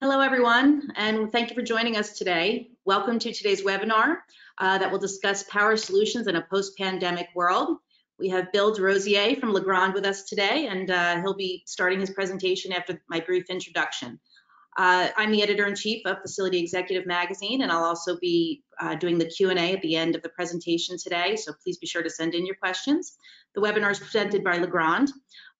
Hello, everyone, and thank you for joining us today. Welcome to today's webinar uh, that will discuss power solutions in a post-pandemic world. We have Bill DeRosier from Legrand with us today, and uh, he'll be starting his presentation after my brief introduction. Uh, I'm the editor-in-chief of Facility Executive Magazine, and I'll also be uh, doing the Q&A at the end of the presentation today, so please be sure to send in your questions. The webinar is presented by Legrand.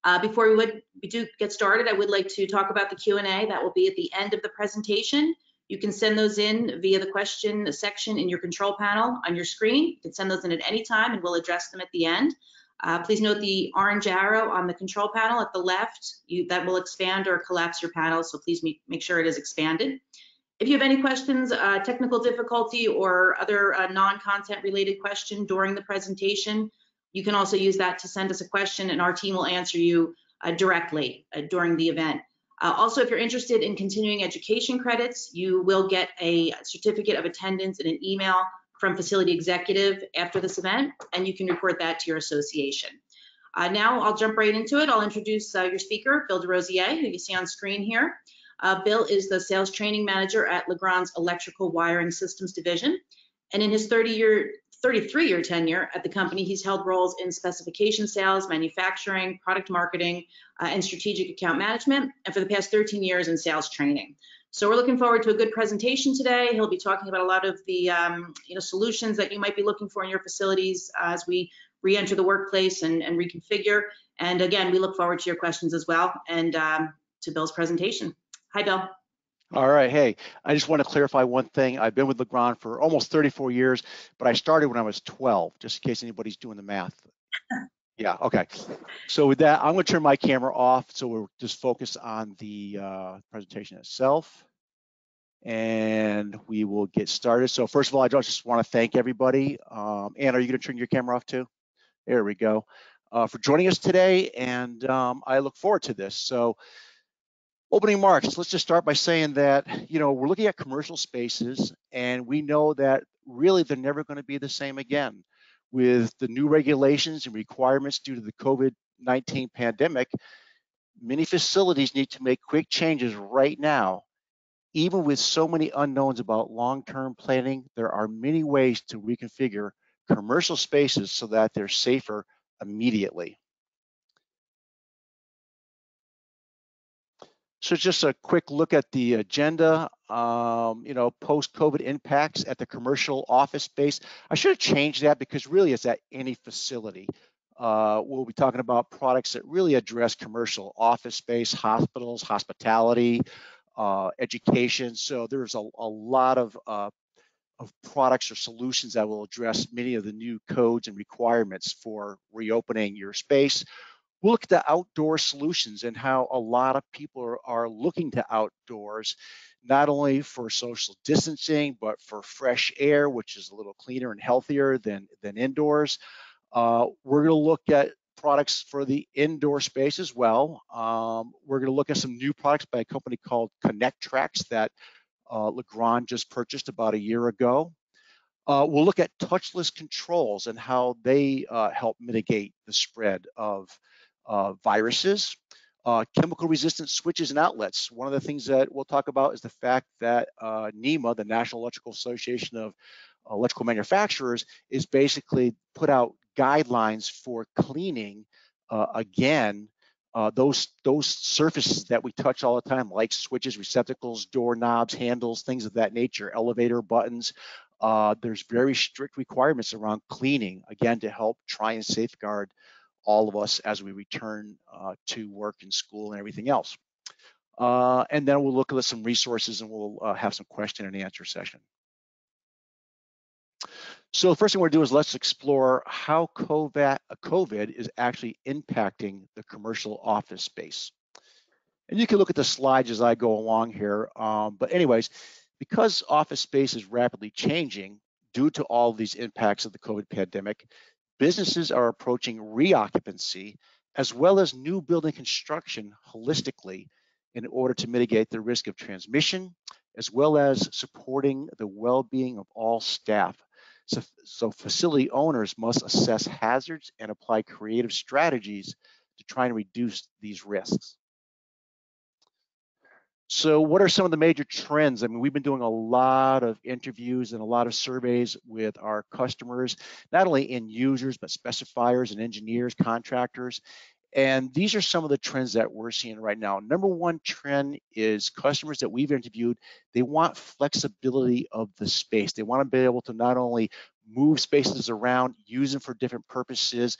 Uh, before we, would, we do get started, I would like to talk about the Q&A that will be at the end of the presentation. You can send those in via the question section in your control panel on your screen. You can send those in at any time and we'll address them at the end. Uh, please note the orange arrow on the control panel at the left, you, that will expand or collapse your panel, so please make, make sure it is expanded. If you have any questions, uh, technical difficulty or other uh, non-content related question during the presentation, you can also use that to send us a question and our team will answer you uh, directly uh, during the event. Uh, also, if you're interested in continuing education credits, you will get a certificate of attendance in an email from facility executive after this event, and you can report that to your association. Uh, now I'll jump right into it. I'll introduce uh, your speaker, Bill DeRosier, who you see on screen here. Uh, Bill is the sales training manager at Legrand's Electrical Wiring Systems Division. And in his 30 year 33 year tenure at the company, he's held roles in specification sales, manufacturing, product marketing, uh, and strategic account management, and for the past 13 years in sales training. So we're looking forward to a good presentation today. He'll be talking about a lot of the um, you know solutions that you might be looking for in your facilities as we re-enter the workplace and, and, reconfigure. And again, we look forward to your questions as well and um, to Bill's presentation. Hi, Bill. All right, hey, I just want to clarify one thing. I've been with Legrand for almost 34 years, but I started when I was 12, just in case anybody's doing the math. Yeah, okay. So with that, I'm going to turn my camera off so we're just focus on the uh, presentation itself. And we will get started. So first of all, I just want to thank everybody. Um, Anne, are you going to turn your camera off too? There we go. Uh, for joining us today, and um, I look forward to this. So opening remarks, let's just start by saying that, you know, we're looking at commercial spaces and we know that really they're never going to be the same again. With the new regulations and requirements due to the COVID-19 pandemic, many facilities need to make quick changes right now. Even with so many unknowns about long-term planning, there are many ways to reconfigure commercial spaces so that they're safer immediately. So just a quick look at the agenda, um, you know, post-COVID impacts at the commercial office space. I should have changed that because really it's at any facility. Uh, we'll be talking about products that really address commercial office space, hospitals, hospitality, uh, education. So there's a, a lot of, uh, of products or solutions that will address many of the new codes and requirements for reopening your space we'll look at the outdoor solutions and how a lot of people are, are looking to outdoors, not only for social distancing, but for fresh air, which is a little cleaner and healthier than, than indoors. Uh, we're going to look at products for the indoor space as well. Um, we're going to look at some new products by a company called Connect Tracks that uh, Legrand just purchased about a year ago. Uh, we'll look at touchless controls and how they uh, help mitigate the spread of viruses, uh, chemical resistant switches and outlets. One of the things that we'll talk about is the fact that uh, NEMA, the National Electrical Association of Electrical Manufacturers, is basically put out guidelines for cleaning uh, again uh, those those surfaces that we touch all the time, like switches, receptacles, doorknobs, handles, things of that nature, elevator buttons. Uh, there's very strict requirements around cleaning, again, to help try and safeguard all of us as we return uh, to work and school and everything else. Uh, and then we'll look at some resources and we'll uh, have some question and answer session. So the first thing we're gonna do is let's explore how COVID, is actually impacting the commercial office space. And you can look at the slides as I go along here. Um, but anyways, because office space is rapidly changing due to all these impacts of the COVID pandemic, businesses are approaching reoccupancy as well as new building construction holistically in order to mitigate the risk of transmission, as well as supporting the well-being of all staff. So, so, facility owners must assess hazards and apply creative strategies to try and reduce these risks. So what are some of the major trends? I mean, we've been doing a lot of interviews and a lot of surveys with our customers, not only end users, but specifiers and engineers, contractors. And these are some of the trends that we're seeing right now. Number one trend is customers that we've interviewed, they want flexibility of the space. They want to be able to not only move spaces around, use them for different purposes,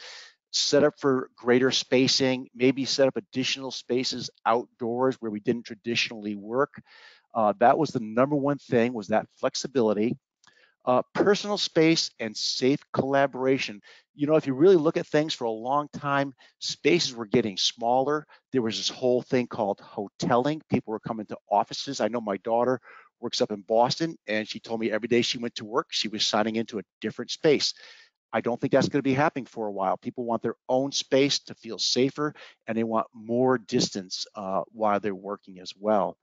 set up for greater spacing, maybe set up additional spaces outdoors where we didn't traditionally work. Uh, that was the number one thing was that flexibility. Uh, personal space and safe collaboration. You know, if you really look at things for a long time, spaces were getting smaller. There was this whole thing called hoteling. People were coming to offices. I know my daughter works up in Boston, and she told me every day she went to work, she was signing into a different space. I don't think that's going to be happening for a while. People want their own space to feel safer, and they want more distance uh, while they're working as well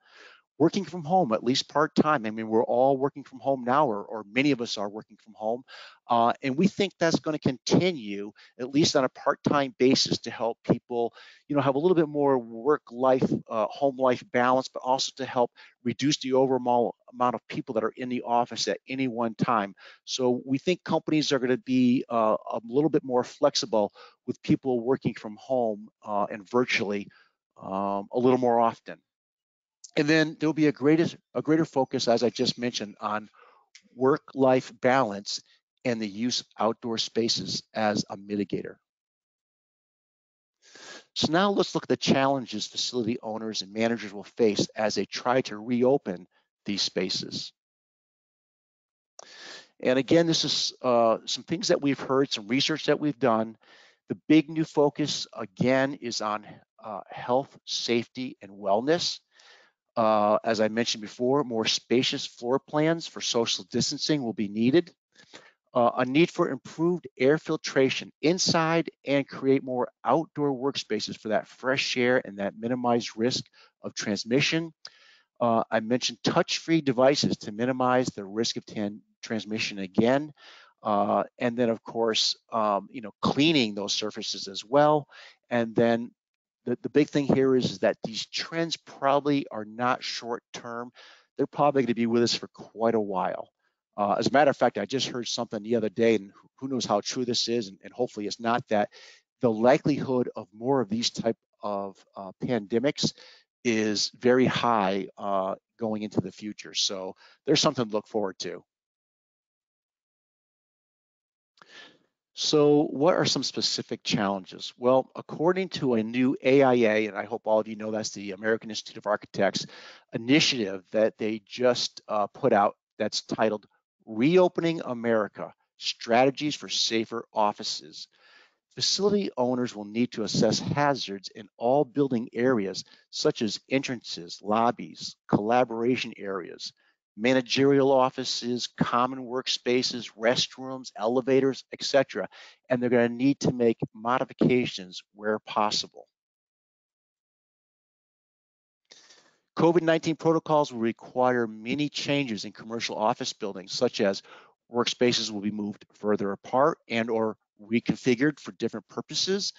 working from home, at least part-time. I mean, we're all working from home now, or, or many of us are working from home. Uh, and we think that's going to continue, at least on a part-time basis, to help people, you know, have a little bit more work-life, uh, home-life balance, but also to help reduce the overall amount of people that are in the office at any one time. So we think companies are going to be uh, a little bit more flexible with people working from home uh, and virtually um, a little more often. And then there'll be a greater, a greater focus, as I just mentioned, on work-life balance and the use of outdoor spaces as a mitigator. So now let's look at the challenges facility owners and managers will face as they try to reopen these spaces. And again, this is uh, some things that we've heard, some research that we've done. The big new focus, again, is on uh, health, safety, and wellness. Uh, as I mentioned before, more spacious floor plans for social distancing will be needed. Uh, a need for improved air filtration inside and create more outdoor workspaces for that fresh air and that minimized risk of transmission. Uh, I mentioned touch-free devices to minimize the risk of transmission again. Uh, and then of course, um, you know, cleaning those surfaces as well. And then the, the big thing here is, is that these trends probably are not short term. They're probably going to be with us for quite a while. Uh, as a matter of fact, I just heard something the other day, and who knows how true this is, and, and hopefully it's not that the likelihood of more of these type of uh, pandemics is very high uh, going into the future. So there's something to look forward to. So what are some specific challenges? Well, according to a new AIA, and I hope all of you know that's the American Institute of Architects initiative that they just uh, put out that's titled Reopening America, Strategies for Safer Offices. Facility owners will need to assess hazards in all building areas, such as entrances, lobbies, collaboration areas, managerial offices, common workspaces, restrooms, elevators, etc. And they're going to need to make modifications where possible. COVID-19 protocols will require many changes in commercial office buildings, such as workspaces will be moved further apart and or reconfigured for different purposes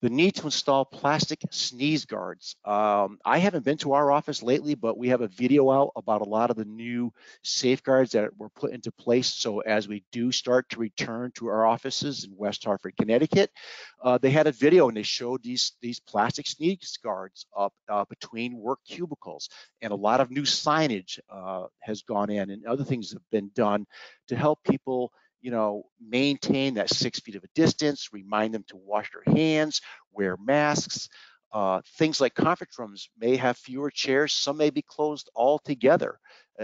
the need to install plastic sneeze guards. Um, I haven't been to our office lately, but we have a video out about a lot of the new safeguards that were put into place. So as we do start to return to our offices in West Hartford, Connecticut, uh, they had a video and they showed these, these plastic sneeze guards up uh, between work cubicles. And a lot of new signage uh, has gone in and other things have been done to help people you know, maintain that six feet of a distance, remind them to wash their hands, wear masks. Uh, things like conference rooms may have fewer chairs. Some may be closed altogether,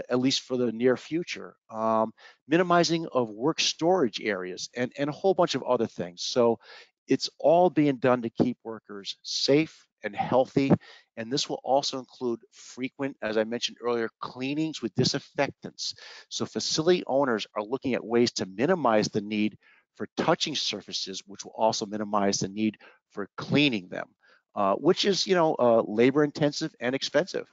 at least for the near future. Um, minimizing of work storage areas and, and a whole bunch of other things. So it's all being done to keep workers safe and healthy. And this will also include frequent, as I mentioned earlier, cleanings with disinfectants. So facility owners are looking at ways to minimize the need for touching surfaces, which will also minimize the need for cleaning them, uh, which is, you know, uh, labor intensive and expensive.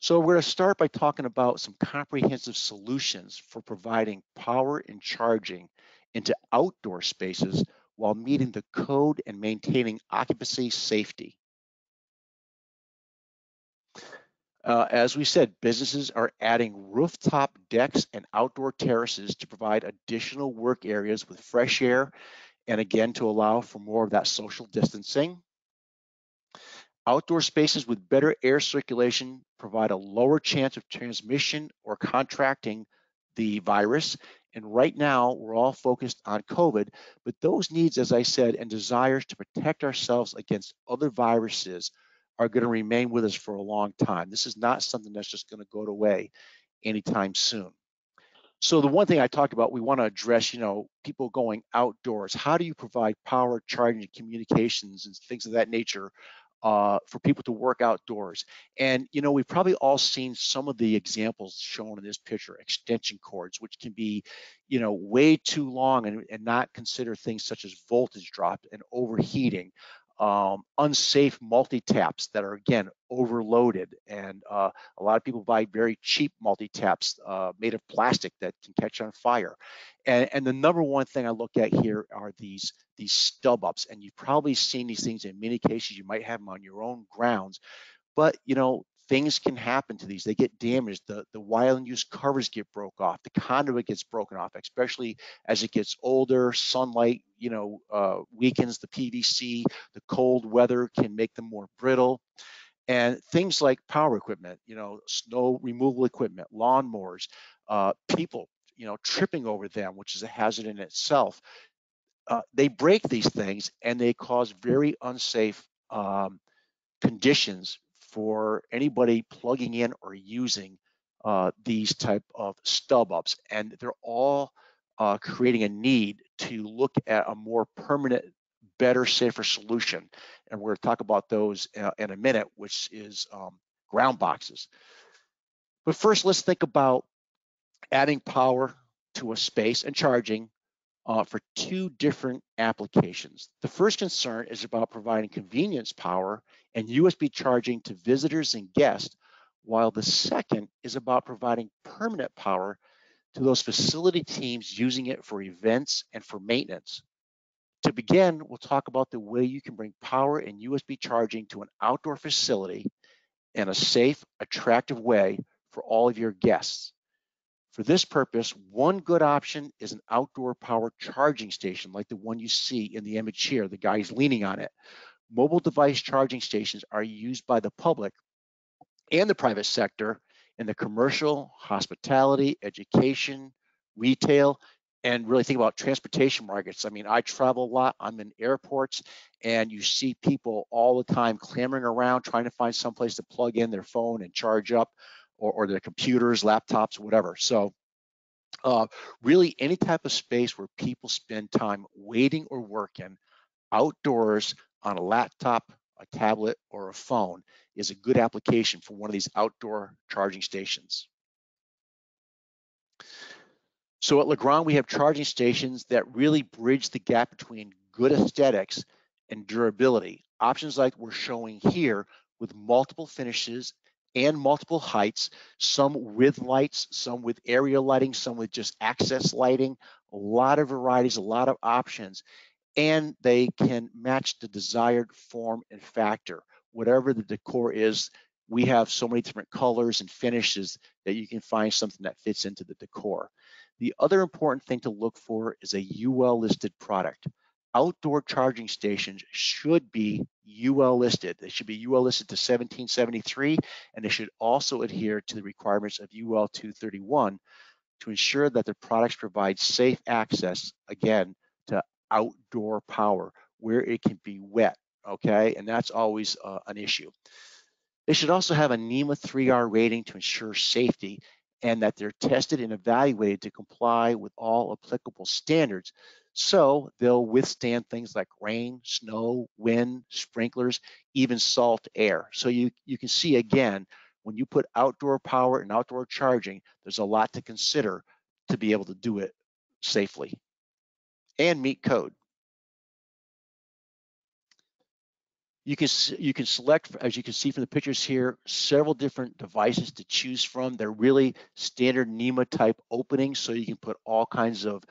So we're going to start by talking about some comprehensive solutions for providing power and charging into outdoor spaces while meeting the code and maintaining occupancy safety. Uh, as we said, businesses are adding rooftop decks and outdoor terraces to provide additional work areas with fresh air and again to allow for more of that social distancing. Outdoor spaces with better air circulation provide a lower chance of transmission or contracting the virus. And right now, we're all focused on COVID, but those needs, as I said, and desires to protect ourselves against other viruses are going to remain with us for a long time. This is not something that's just going to go away anytime soon. So the one thing I talked about, we want to address, you know, people going outdoors. How do you provide power, charging, communications, and things of that nature uh, for people to work outdoors. And, you know, we've probably all seen some of the examples shown in this picture, extension cords, which can be, you know, way too long and, and not consider things such as voltage drop and overheating um, unsafe multi-taps that are again overloaded. And uh, a lot of people buy very cheap multi-taps uh, made of plastic that can catch on fire. And, and the number one thing I look at here are these these stub ups and you've probably seen these things in many cases. You might have them on your own grounds. But you know things can happen to these. They get damaged. The, the while in use covers get broke off. The conduit gets broken off, especially as it gets older. Sunlight, you know, uh, weakens the PVC. The cold weather can make them more brittle. And things like power equipment, you know, snow removal equipment, lawnmowers, uh, people, you know, tripping over them, which is a hazard in itself. Uh, they break these things and they cause very unsafe um, conditions for anybody plugging in or using uh, these type of stub ups and they're all uh, creating a need to look at a more permanent better safer solution. And we're going to talk about those uh, in a minute which is um, ground boxes. But first let's think about adding power to a space and charging uh, for two different applications. The first concern is about providing convenience power and USB charging to visitors and guests, while the second is about providing permanent power to those facility teams using it for events and for maintenance. To begin, we'll talk about the way you can bring power and USB charging to an outdoor facility in a safe, attractive way for all of your guests. For this purpose, one good option is an outdoor power charging station like the one you see in the image here, the guy's leaning on it. Mobile device charging stations are used by the public and the private sector in the commercial, hospitality, education, retail, and really think about transportation markets. I mean, I travel a lot, I'm in airports, and you see people all the time clamoring around trying to find someplace to plug in their phone and charge up or, or their computers, laptops, whatever. So uh, really any type of space where people spend time waiting or working outdoors on a laptop, a tablet, or a phone is a good application for one of these outdoor charging stations. So at Legrand, we have charging stations that really bridge the gap between good aesthetics and durability. Options like we're showing here with multiple finishes and multiple heights, some with lights, some with area lighting, some with just access lighting, a lot of varieties, a lot of options, and they can match the desired form and factor. Whatever the decor is, we have so many different colors and finishes that you can find something that fits into the decor. The other important thing to look for is a UL listed product outdoor charging stations should be UL listed. They should be UL listed to 1773, and they should also adhere to the requirements of UL 231 to ensure that their products provide safe access, again, to outdoor power where it can be wet, okay? And that's always uh, an issue. They should also have a NEMA 3R rating to ensure safety and that they're tested and evaluated to comply with all applicable standards so they'll withstand things like rain, snow, wind, sprinklers, even salt air. So you, you can see again, when you put outdoor power and outdoor charging, there's a lot to consider to be able to do it safely and meet code. You can, you can select, as you can see from the pictures here, several different devices to choose from. They're really standard NEMA type openings, so you can put all kinds of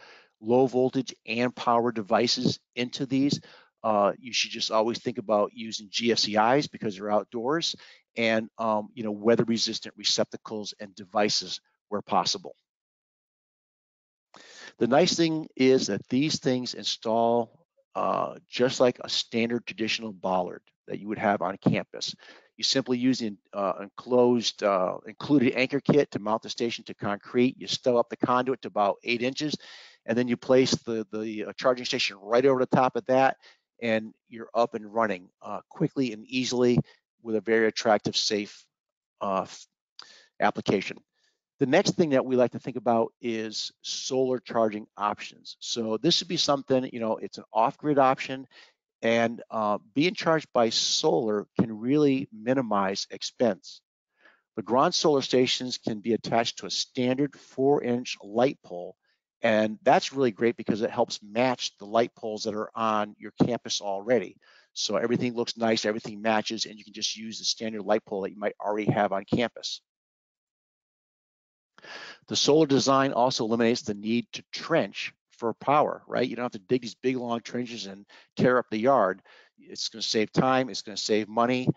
low voltage and power devices into these. uh, you should just always think about using GFCIs because they're outdoors and um, you know weather resistant receptacles and devices where possible. The nice thing is that these things install uh, just like a standard traditional bollard that you would have on campus. You simply use the uh, enclosed, uh, included anchor kit to mount the station to concrete. You stub up the conduit to about eight inches, and then you place the, the uh, charging station right over the top of that, and you're up and running uh, quickly and easily with a very attractive, safe uh, application. The next thing that we like to think about is solar charging options. So this would be something, you know, it's an off-grid option and uh, being charged by solar can really minimize expense. Legrand solar stations can be attached to a standard four inch light pole. And that's really great because it helps match the light poles that are on your campus already. So everything looks nice, everything matches, and you can just use the standard light pole that you might already have on campus. The solar design also eliminates the need to trench for power, right? You don't have to dig these big long trenches and tear up the yard. It's going to save time, it's going to save money.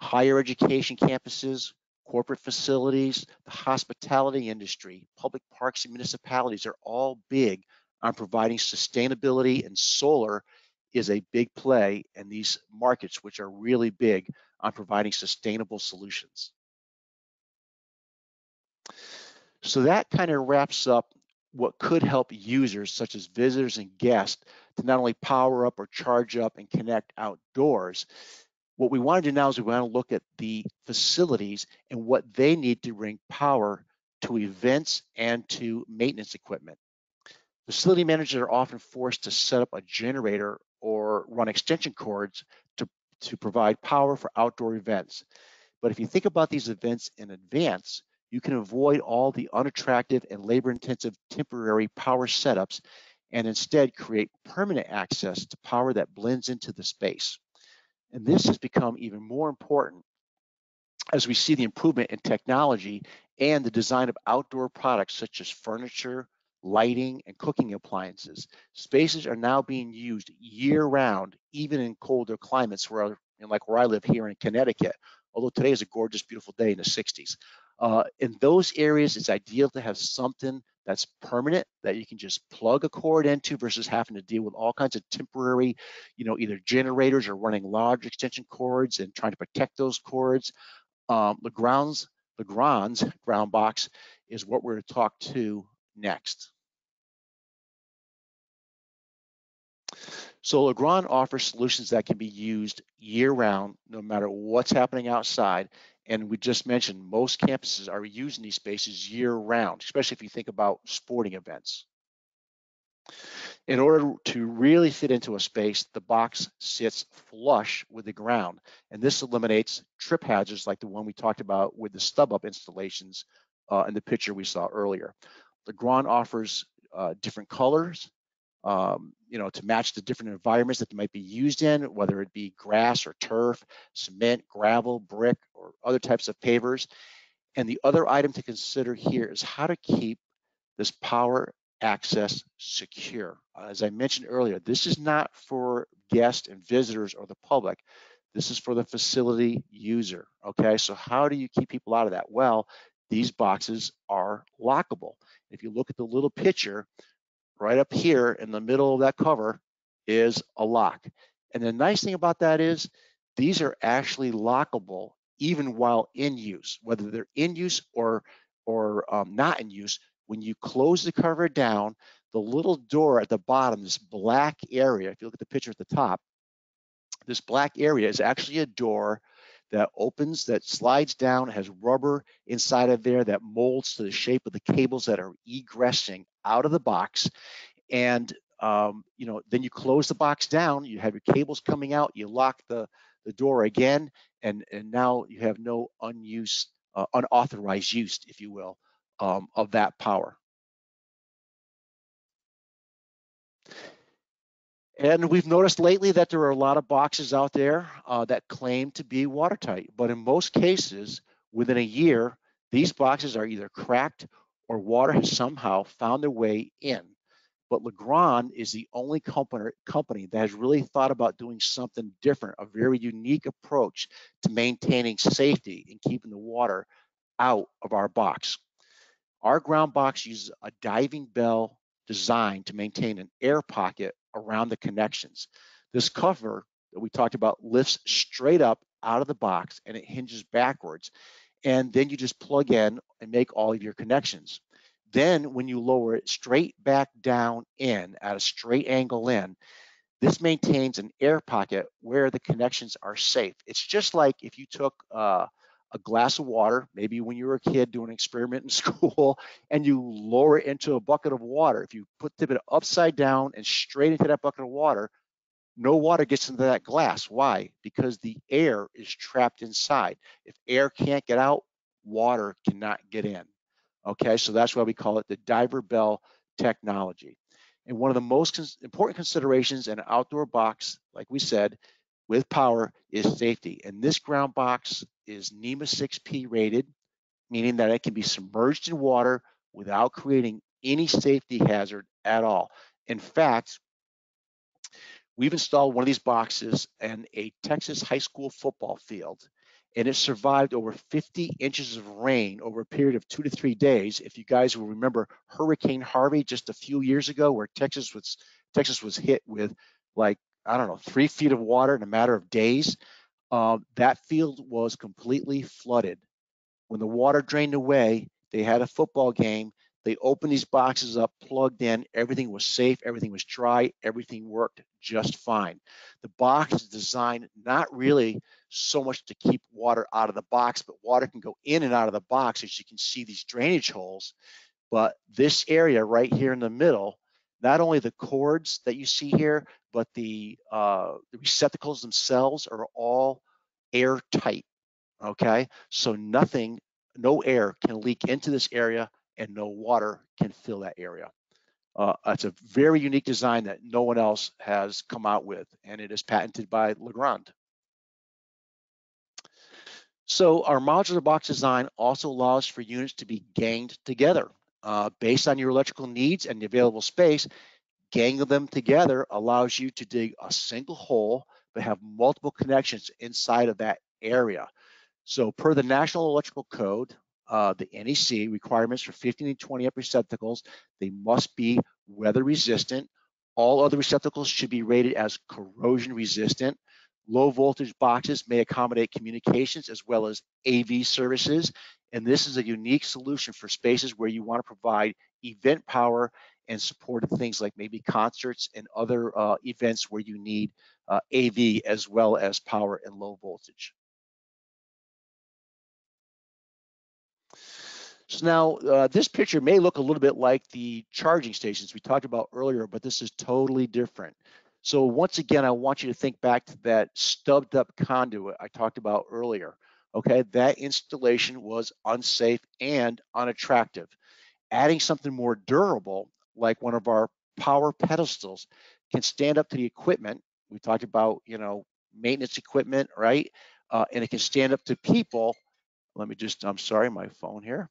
Higher education campuses, corporate facilities, the hospitality industry, public parks and municipalities are all big on providing sustainability and solar is a big play in these markets, which are really big on providing sustainable solutions. So that kind of wraps up what could help users such as visitors and guests to not only power up or charge up and connect outdoors. What we want to do now is we want to look at the facilities and what they need to bring power to events and to maintenance equipment. Facility managers are often forced to set up a generator or run extension cords to, to provide power for outdoor events. But if you think about these events in advance, you can avoid all the unattractive and labor-intensive temporary power setups and instead create permanent access to power that blends into the space. And this has become even more important as we see the improvement in technology and the design of outdoor products such as furniture, lighting, and cooking appliances. Spaces are now being used year round, even in colder climates where, like where I live here in Connecticut, although today is a gorgeous, beautiful day in the 60s. Uh, in those areas, it's ideal to have something that's permanent that you can just plug a cord into versus having to deal with all kinds of temporary, you know, either generators or running large extension cords and trying to protect those cords. Um, Legrand's, Legrand's ground box is what we're to talk to next. So Legrand offers solutions that can be used year round, no matter what's happening outside. And we just mentioned most campuses are using these spaces year round, especially if you think about sporting events. In order to really fit into a space, the box sits flush with the ground. And this eliminates trip hazards like the one we talked about with the stub up installations uh, in the picture we saw earlier. Legrand offers uh, different colors, um, you know, to match the different environments that they might be used in, whether it be grass or turf, cement, gravel, brick, or other types of pavers. And the other item to consider here is how to keep this power access secure. As I mentioned earlier, this is not for guests and visitors or the public. This is for the facility user, okay? So how do you keep people out of that? Well, these boxes are lockable. If you look at the little picture, right up here in the middle of that cover is a lock. And the nice thing about that is these are actually lockable even while in use, whether they're in use or, or um, not in use. When you close the cover down, the little door at the bottom, this black area, if you look at the picture at the top, this black area is actually a door that opens, that slides down, has rubber inside of there that molds to the shape of the cables that are egressing out of the box. And um, you know, then you close the box down, you have your cables coming out, you lock the, the door again, and, and now you have no unused, uh, unauthorized use, if you will, um, of that power. And we've noticed lately that there are a lot of boxes out there uh, that claim to be watertight, but in most cases, within a year, these boxes are either cracked or water has somehow found their way in. but Legrand is the only company, company that has really thought about doing something different, a very unique approach to maintaining safety and keeping the water out of our box. Our ground box uses a diving bell design to maintain an air pocket around the connections. This cover that we talked about lifts straight up out of the box and it hinges backwards. And then you just plug in and make all of your connections. Then when you lower it straight back down in at a straight angle in, this maintains an air pocket where the connections are safe. It's just like if you took uh, a glass of water, maybe when you were a kid doing an experiment in school, and you lower it into a bucket of water. If you put tip it upside down and straight into that bucket of water, no water gets into that glass. Why? Because the air is trapped inside. If air can't get out, water cannot get in. Okay, so that's why we call it the diver bell technology. And one of the most cons important considerations in an outdoor box, like we said, with power is safety. And this ground box is NEMA 6P rated, meaning that it can be submerged in water without creating any safety hazard at all. In fact, we've installed one of these boxes in a Texas high school football field, and it survived over 50 inches of rain over a period of two to three days. If you guys will remember Hurricane Harvey just a few years ago, where Texas was Texas was hit with like I don't know three feet of water in a matter of days. Uh, that field was completely flooded. When the water drained away, they had a football game. They opened these boxes up, plugged in, everything was safe, everything was dry, everything worked just fine. The box is designed not really so much to keep water out of the box, but water can go in and out of the box as you can see these drainage holes. But this area right here in the middle, not only the cords that you see here, but the, uh, the receptacles themselves are all airtight, okay? So nothing, no air can leak into this area and no water can fill that area. Uh, it's a very unique design that no one else has come out with, and it is patented by Legrand. So our modular box design also allows for units to be ganged together. Uh, based on your electrical needs and the available space, ganging them together allows you to dig a single hole, but have multiple connections inside of that area. So per the National Electrical Code, uh, the NEC requirements for 15 and 20 amp receptacles, they must be weather resistant. All other receptacles should be rated as corrosion resistant. Low voltage boxes may accommodate communications as well as AV services. And this is a unique solution for spaces where you want to provide event power and supported things like maybe concerts and other uh, events where you need uh, AV as well as power and low voltage. So now uh, this picture may look a little bit like the charging stations we talked about earlier, but this is totally different. So once again, I want you to think back to that stubbed up conduit I talked about earlier. Okay, that installation was unsafe and unattractive. Adding something more durable, like one of our power pedestals, can stand up to the equipment. We talked about, you know, maintenance equipment, right? Uh, and it can stand up to people. Let me just, I'm sorry, my phone here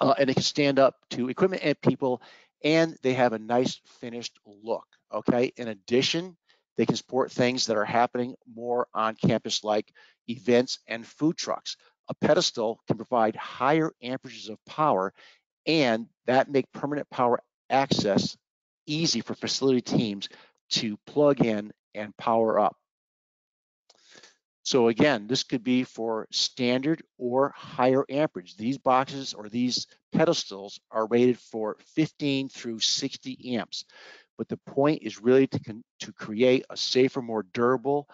uh, and it can stand up to equipment and people, and they have a nice finished look. Okay. In addition, they can support things that are happening more on campus, like events and food trucks. A pedestal can provide higher amperages of power, and that make permanent power access easy for facility teams to plug in and power up. So again, this could be for standard or higher amperage. These boxes or these pedestals are rated for 15 through 60 amps. But the point is really to, to create a safer, more durable,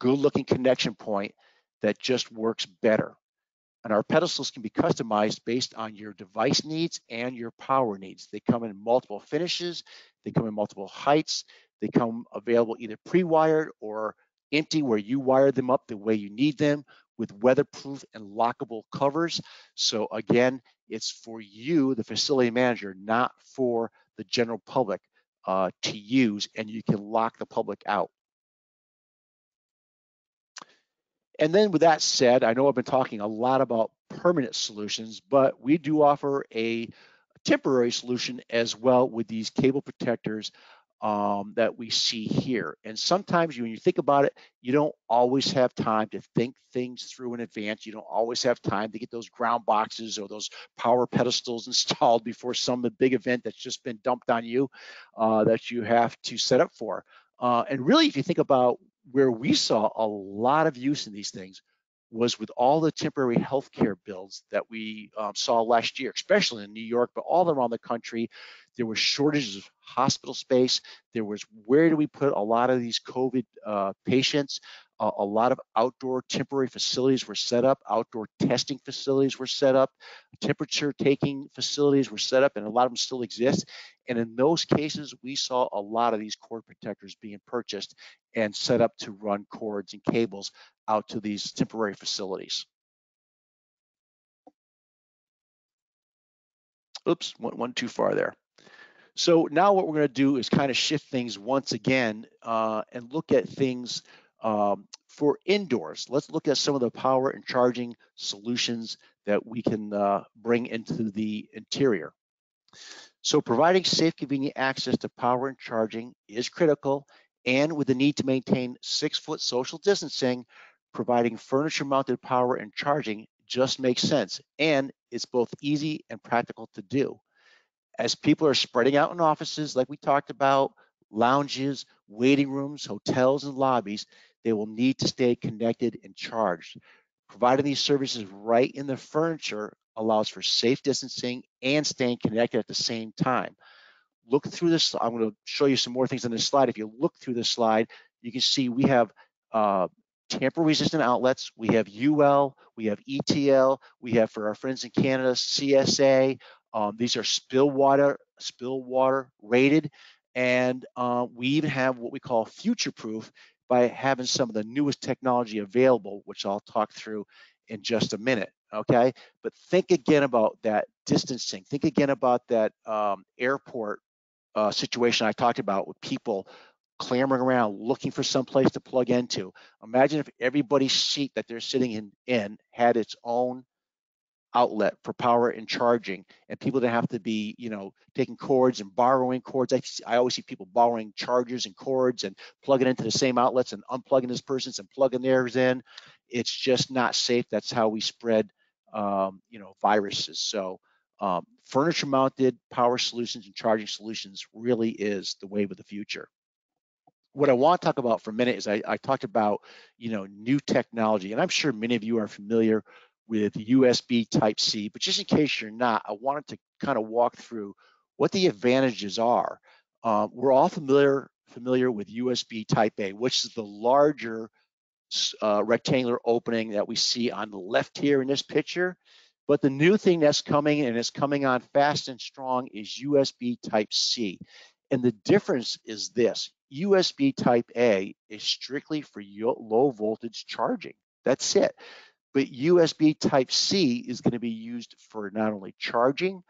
good looking connection point that just works better. And our pedestals can be customized based on your device needs and your power needs. They come in multiple finishes, they come in multiple heights, they come available either pre-wired or empty where you wire them up the way you need them with weatherproof and lockable covers. So again, it's for you, the facility manager, not for the general public uh, to use, and you can lock the public out. And then with that said, I know I've been talking a lot about permanent solutions, but we do offer a temporary solution as well with these cable protectors um, that we see here. And sometimes when you think about it, you don't always have time to think things through in advance. You don't always have time to get those ground boxes or those power pedestals installed before some big event that's just been dumped on you uh, that you have to set up for. Uh, and really, if you think about where we saw a lot of use in these things, was with all the temporary healthcare bills that we um, saw last year, especially in New York, but all around the country. There was shortages of hospital space. There was where do we put a lot of these COVID uh, patients? Uh, a lot of outdoor temporary facilities were set up, outdoor testing facilities were set up, temperature taking facilities were set up, and a lot of them still exist. And in those cases, we saw a lot of these cord protectors being purchased and set up to run cords and cables out to these temporary facilities. Oops, went one too far there. So now what we're going to do is kind of shift things once again uh, and look at things um, for indoors. Let's look at some of the power and charging solutions that we can uh, bring into the interior. So providing safe, convenient access to power and charging is critical and with the need to maintain six foot social distancing, providing furniture mounted power and charging just makes sense. And it's both easy and practical to do. As people are spreading out in offices, like we talked about, lounges, waiting rooms, hotels, and lobbies, they will need to stay connected and charged. Providing these services right in the furniture allows for safe distancing and staying connected at the same time. Look through this. I'm going to show you some more things on this slide. If you look through this slide, you can see we have uh, tamper resistant outlets. We have UL, we have ETL, we have for our friends in Canada, CSA. Um, these are spill water, spill water rated. And uh, we even have what we call future proof by having some of the newest technology available, which I'll talk through in just a minute. Okay, but think again about that distancing. Think again about that um, airport uh, situation I talked about with people clamoring around looking for some place to plug into. Imagine if everybody's seat that they're sitting in, in had its own outlet for power and charging and people didn't have to be you know taking cords and borrowing cords. I, I always see people borrowing chargers and cords and plugging into the same outlets and unplugging this person's and plugging theirs in. It's just not safe. That's how we spread um, you know viruses. So um, furniture mounted power solutions and charging solutions really is the wave of the future. What I want to talk about for a minute is I, I, talked about, you know, new technology, and I'm sure many of you are familiar with USB Type C, but just in case you're not, I wanted to kind of walk through what the advantages are. Um, we're all familiar familiar with USB Type A, which is the larger uh, rectangular opening that we see on the left here in this picture. But the new thing that's coming and is coming on fast and strong is USB Type C. And the difference is this, USB Type A is strictly for low voltage charging. That's it. But USB Type C is going to be used for not only charging,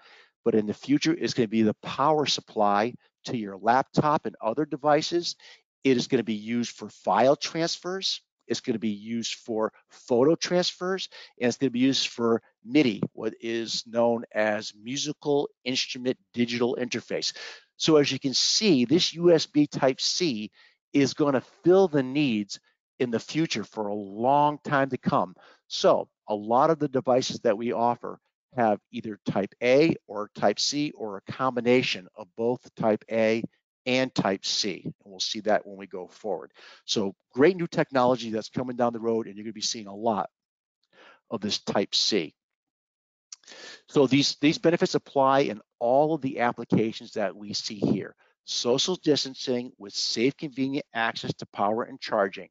but in the future is going to be the power supply to your laptop and other devices. It is going to be used for file transfers. It's going to be used for photo transfers, and it's going to be used for MIDI, what is known as musical instrument digital interface. So as you can see, this USB Type-C is going to fill the needs in the future for a long time to come. So a lot of the devices that we offer have either type A or type C or a combination of both type A and type C. And we'll see that when we go forward. So great new technology that's coming down the road and you're gonna be seeing a lot of this type C. So these, these benefits apply in all of the applications that we see here. Social distancing with safe, convenient access to power and charging.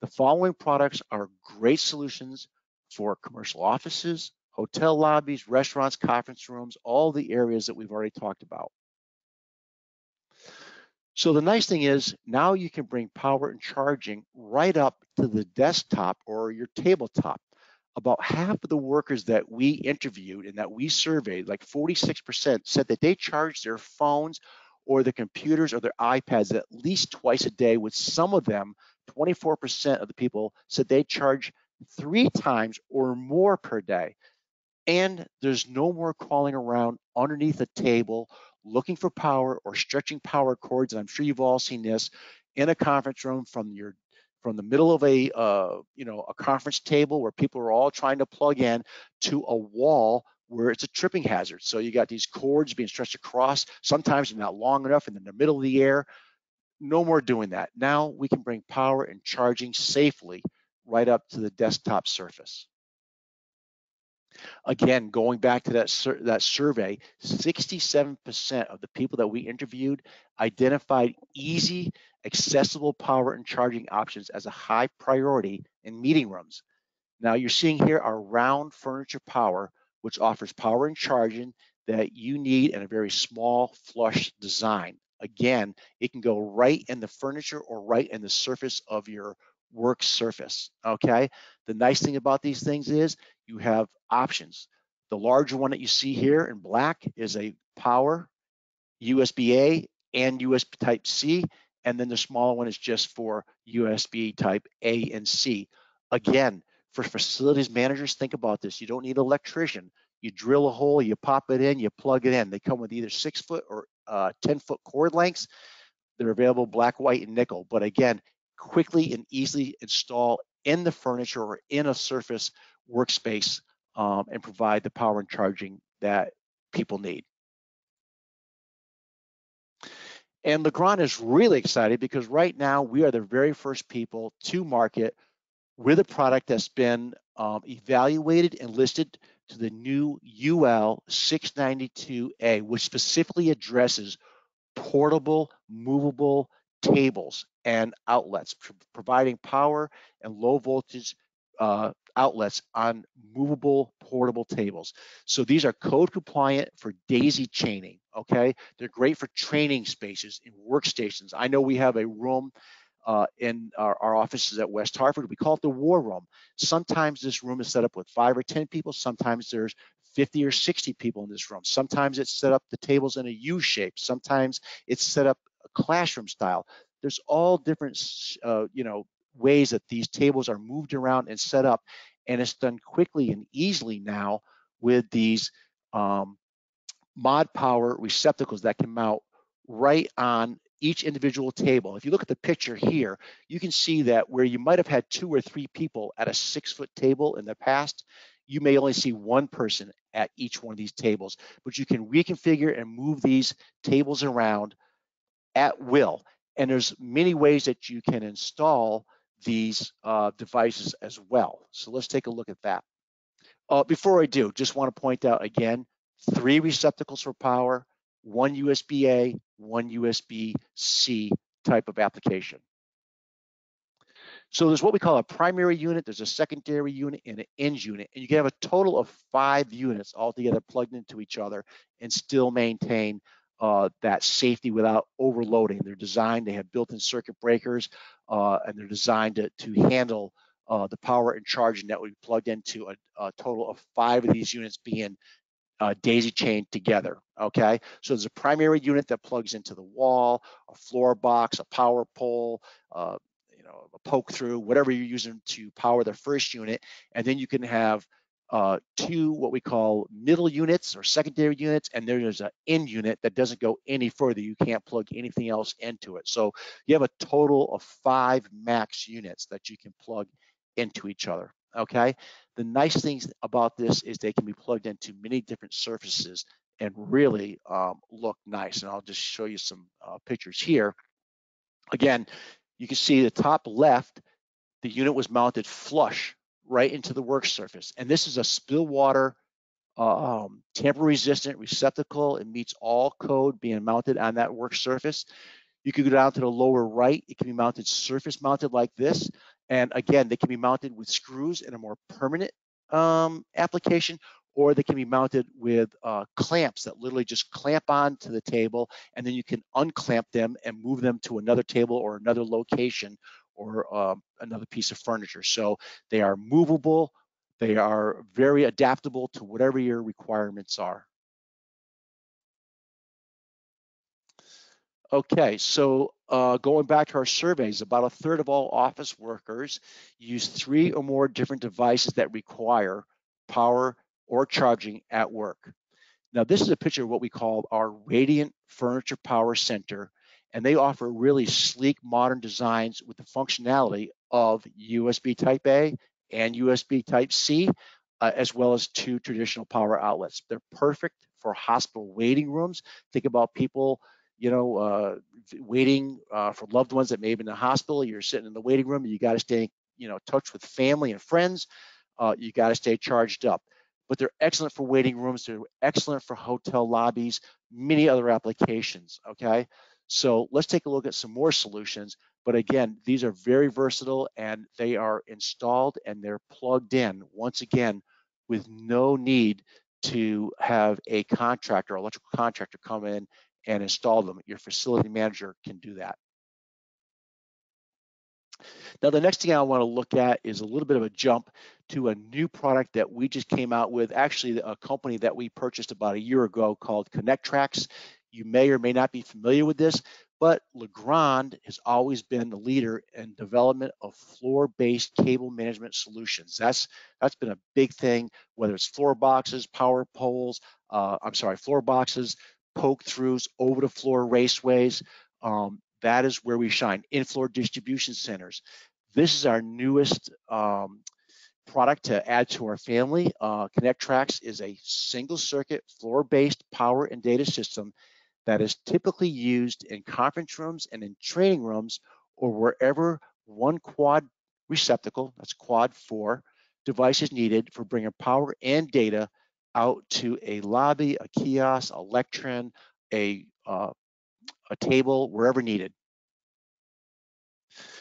The following products are great solutions for commercial offices, hotel lobbies, restaurants, conference rooms, all the areas that we've already talked about. So the nice thing is now you can bring power and charging right up to the desktop or your tabletop about half of the workers that we interviewed and that we surveyed, like 46%, said that they charge their phones or their computers or their iPads at least twice a day, with some of them, 24% of the people said they charge three times or more per day. And there's no more crawling around underneath a table looking for power or stretching power cords. And I'm sure you've all seen this in a conference room from your from the middle of a uh, you know a conference table where people are all trying to plug in to a wall where it's a tripping hazard. So you got these cords being stretched across. Sometimes they're not long enough and in the middle of the air. No more doing that. Now we can bring power and charging safely right up to the desktop surface. Again, going back to that, sur that survey, 67% of the people that we interviewed identified easy, accessible power and charging options as a high priority in meeting rooms. Now you're seeing here our round furniture power, which offers power and charging that you need in a very small flush design. Again, it can go right in the furniture or right in the surface of your work surface, okay? The nice thing about these things is you have options. The larger one that you see here in black is a power, USB-A and USB type C, and then the smaller one is just for USB type A and C. Again, for facilities managers, think about this. You don't need an electrician. You drill a hole, you pop it in, you plug it in. They come with either six foot or uh, 10 foot cord lengths. They're available black, white, and nickel. But again, quickly and easily install in the furniture or in a surface workspace um, and provide the power and charging that people need. And Legrand is really excited because right now we are the very first people to market with a product that's been um, evaluated and listed to the new UL 692A, which specifically addresses portable, movable tables and outlets, providing power and low voltage uh, outlets on movable portable tables. So these are code compliant for daisy chaining, okay? They're great for training spaces and workstations. I know we have a room uh, in our, our, offices at West Hartford. We call it the war room. Sometimes this room is set up with five or 10 people. Sometimes there's 50 or 60 people in this room. Sometimes it's set up the tables in a U shape. Sometimes it's set up a classroom style. There's all different, uh, you know, ways that these tables are moved around and set up, and it's done quickly and easily now with these um, mod power receptacles that can mount right on each individual table. If you look at the picture here, you can see that where you might have had two or three people at a six foot table in the past, you may only see one person at each one of these tables, but you can reconfigure and move these tables around at will. And there's many ways that you can install these uh, devices as well. So let's take a look at that. Uh, before I do, just want to point out again, three receptacles for power, one USB-A, one USB-C type of application. So there's what we call a primary unit, there's a secondary unit and an ends unit, and you can have a total of five units all together plugged into each other and still maintain uh, that safety without overloading. They're designed, they have built-in circuit breakers, uh, and they're designed to, to handle uh, the power and charging that we plugged into a, a, total of five of these units being uh, daisy chained together, okay? So there's a primary unit that plugs into the wall, a floor box, a power pole, uh, you know, a poke through, whatever you're using to power the first unit, and then you can have uh, two what we call middle units or secondary units, and there's an end unit that doesn't go any further. You can't plug anything else into it. So you have a total of five max units that you can plug into each other. Okay. The nice things about this is they can be plugged into many different surfaces and really um, look nice. And I'll just show you some uh, pictures here. Again, you can see the top left, the unit was mounted flush right into the work surface. And this is a spill water um, tamper resistant receptacle. It meets all code being mounted on that work surface. You can go down to the lower right. It can be mounted surface mounted like this. And again, they can be mounted with screws in a more permanent um, application, or they can be mounted with uh, clamps that literally just clamp on to the table, and then you can unclamp them and move them to another table or another location or um, another piece of furniture. So they are movable, they are very adaptable to whatever your requirements are. Okay, so uh, going back to our surveys, about a third of all office workers use three or more different devices that require power or charging at work. Now, this is a picture of what we call our Radiant Furniture Power Center, and they offer really sleek modern designs with the functionality of USB Type A and USB Type C, uh, as well as two traditional power outlets. They're perfect for hospital waiting rooms. Think about people, you know, uh, waiting uh, for loved ones that may have been in the hospital. You're sitting in the waiting room. You got to stay, you know, touch with family and friends. Uh, you got to stay charged up. But they're excellent for waiting rooms. They're excellent for hotel lobbies, many other applications. Okay, so let's take a look at some more solutions. But again, these are very versatile and they are installed and they're plugged in once again with no need to have a contractor, electrical contractor come in and install them. Your facility manager can do that. Now, the next thing I want to look at is a little bit of a jump to a new product that we just came out with, actually a company that we purchased about a year ago called Connectrac. You may or may not be familiar with this, but Legrand has always been the leader in development of floor-based cable management solutions. That's that's been a big thing, whether it's floor boxes, power poles, uh, I'm sorry, floor boxes, poke throughs, over the floor raceways. Um, that is where we shine. In-floor distribution centers. This is our newest um, product to add to our family. Uh, Connectrac is a single circuit floor-based power and data system that is typically used in conference rooms and in training rooms or wherever one quad receptacle, that's quad four, device is needed for bringing power and data out to a lobby, a kiosk, a lectern, a, uh, a table, wherever needed.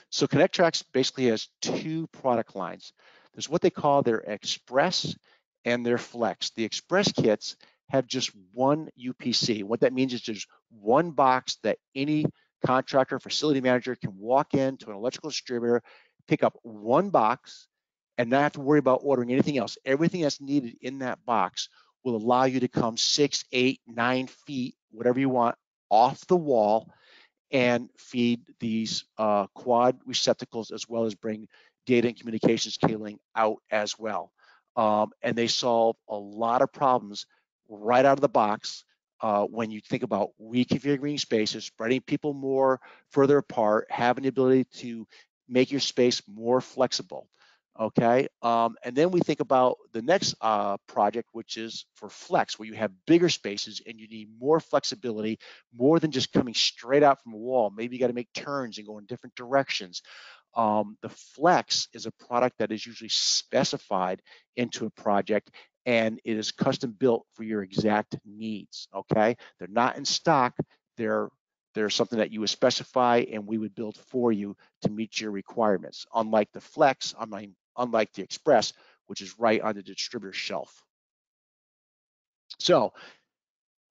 So Connectrac basically has two product lines. There's what they call their Express and their Flex. The Express kits have just one UPC. What that means is there's one box that any contractor, facility manager can walk into an electrical distributor, pick up one box, and not have to worry about ordering anything else. Everything that's needed in that box will allow you to come six, eight, nine feet, whatever you want, off the wall and feed these uh, quad receptacles as well as bring data and communications cabling out as well. Um, and they solve a lot of problems right out of the box uh, when you think about reconfiguring spaces, spreading people more further apart, having the ability to make your space more flexible. Okay, um, and then we think about the next uh, project, which is for flex, where you have bigger spaces and you need more flexibility, more than just coming straight out from a wall. Maybe you got to make turns and go in different directions. Um, the flex is a product that is usually specified into a project and it is custom built for your exact needs. Okay, they're not in stock. They're they're something that you would specify and we would build for you to meet your requirements. Unlike the Flex, I mean, unlike the Express, which is right on the distributor shelf. So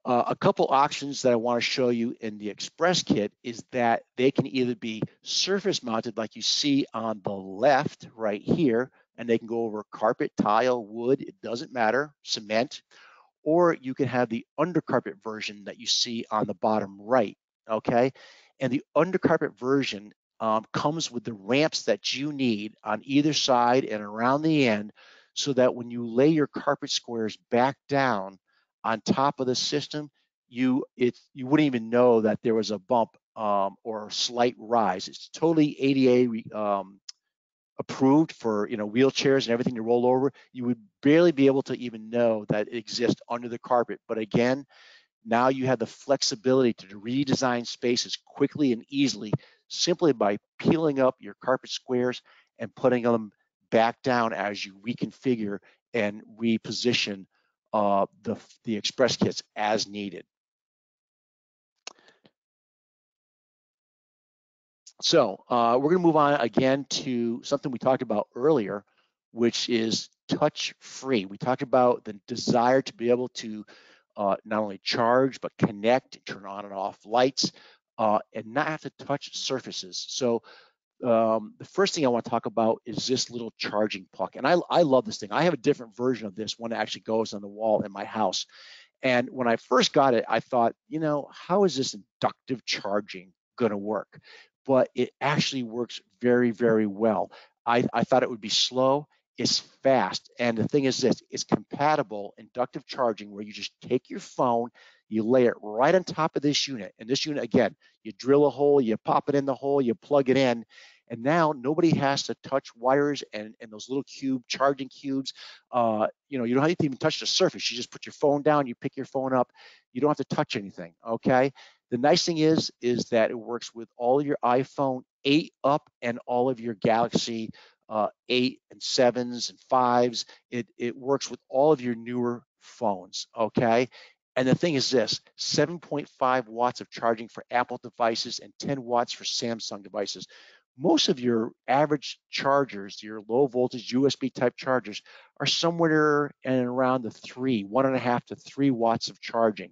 uh, a couple options that I want to show you in the Express kit is that they can either be surface mounted like you see on the left right here, and they can go over carpet, tile, wood, it doesn't matter, cement, or you can have the undercarpet version that you see on the bottom right, okay? And the undercarpet version um, comes with the ramps that you need on either side and around the end so that when you lay your carpet squares back down on top of the system, you it you wouldn't even know that there was a bump um, or a slight rise. It's totally ADA um, approved for you know wheelchairs and everything to roll over, you would barely be able to even know that it exists under the carpet. But again, now you have the flexibility to redesign spaces quickly and easily simply by peeling up your carpet squares and putting them back down as you reconfigure and reposition uh, the, the express kits as needed. So uh, we're going to move on again to something we talked about earlier, which is touch free. We talked about the desire to be able to uh, not only charge, but connect, turn on and off lights, uh, and not have to touch surfaces. So um, the first thing I want to talk about is this little charging puck. And I, I love this thing. I have a different version of this, one that actually goes on the wall in my house. And when I first got it, I thought, you know, how is this inductive charging going to work? but it actually works very, very well. I, I thought it would be slow. It's fast. And the thing is this, it's compatible inductive charging where you just take your phone, you lay it right on top of this unit. And this unit, again, you drill a hole, you pop it in the hole, you plug it in, and now nobody has to touch wires and, and those little cube charging cubes. Uh, you know, you don't have to even touch the surface. You just put your phone down, you pick your phone up. You don't have to touch anything, okay? The nice thing is, is that it works with all your iPhone 8 up and all of your Galaxy uh, 8 and 7s and 5s. It, it works with all of your newer phones, okay? And the thing is this, 7.5 watts of charging for Apple devices and 10 watts for Samsung devices. Most of your average chargers, your low voltage USB type chargers, are somewhere and around the three, one and a half to three watts of charging.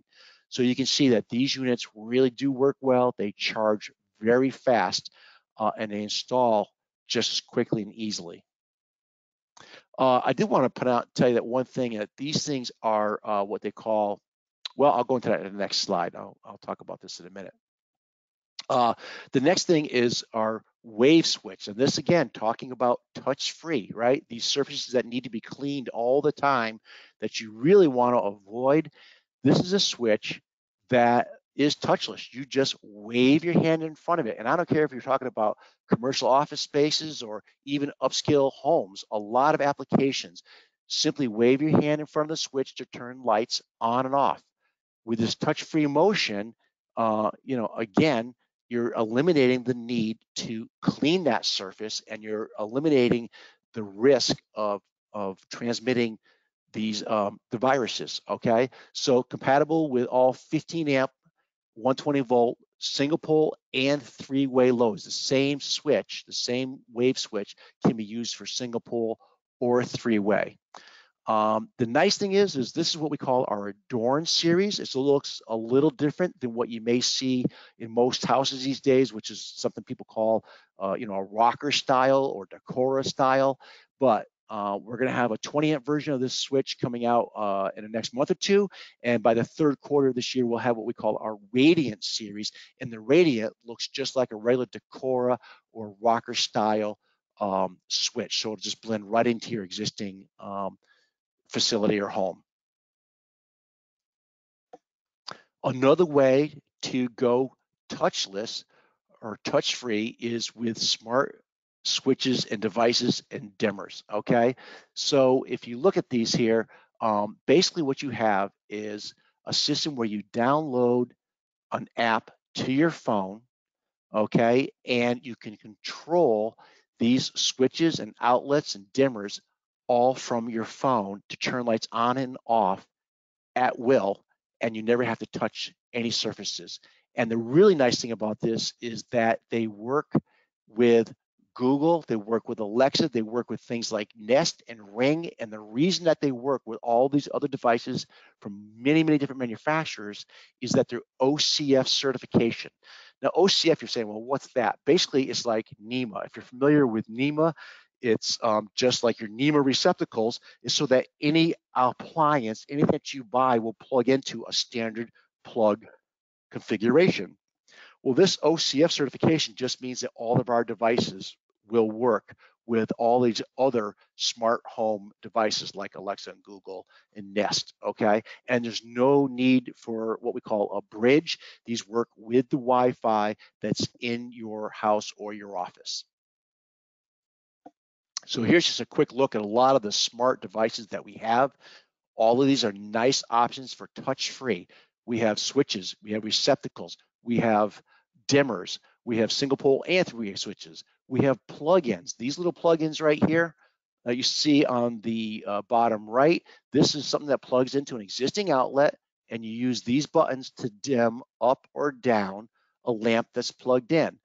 So you can see that these units really do work well. They charge very fast uh, and they install just as quickly and easily. Uh, I did want to put out, tell you that one thing that these things are uh, what they call well, I'll go into that in the next slide. I'll, I'll talk about this in a minute. Uh, the next thing is our wave switch. And this again, talking about touch free, right? These surfaces that need to be cleaned all the time that you really want to avoid. This is a switch that is touchless. You just wave your hand in front of it. And I don't care if you're talking about commercial office spaces or even upscale homes, a lot of applications simply wave your hand in front of the switch to turn lights on and off with this touch-free motion, uh, you know, again, you're eliminating the need to clean that surface and you're eliminating the risk of, of transmitting these um, the viruses, okay? So compatible with all 15 amp, 120 volt, single pole and three-way loads. The same switch, the same wave switch can be used for single pole or three-way. Um, the nice thing is, is this is what we call our Adorne series. It looks a little different than what you may see in most houses these days, which is something people call, uh, you know, a rocker style or Decora style. But uh, we're going to have a 20 amp version of this switch coming out uh, in the next month or two. And by the third quarter of this year, we'll have what we call our Radiant series. And the Radiant looks just like a regular Decora or rocker style um, switch. So it'll just blend right into your existing um, facility or home. Another way to go touchless or touch free is with smart switches and devices and dimmers, okay? So if you look at these here, um, basically what you have is a system where you download an app to your phone, okay? And you can control these switches and outlets and dimmers all from your phone to turn lights on and off at will, and you never have to touch any surfaces. And the really nice thing about this is that they work with Google, they work with Alexa, they work with things like Nest and Ring. And the reason that they work with all these other devices from many, many different manufacturers is that they're OCF certification. Now, OCF, you're saying, well, what's that? Basically, it's like NEMA. If you're familiar with NEMA, it's um, just like your NEMA receptacles is so that any appliance, anything that you buy will plug into a standard plug configuration. Well, this OCF certification just means that all of our devices will work with all these other smart home devices like Alexa and Google and Nest, okay? And there's no need for what we call a bridge. These work with the Wi-Fi that's in your house or your office. So here's just a quick look at a lot of the smart devices that we have. All of these are nice options for touch-free. We have switches, we have receptacles, we have dimmers, we have single pole and three-way switches. We have plugins. These little plugins right here that you see on the uh, bottom right, this is something that plugs into an existing outlet and you use these buttons to dim up or down a lamp that's plugged in.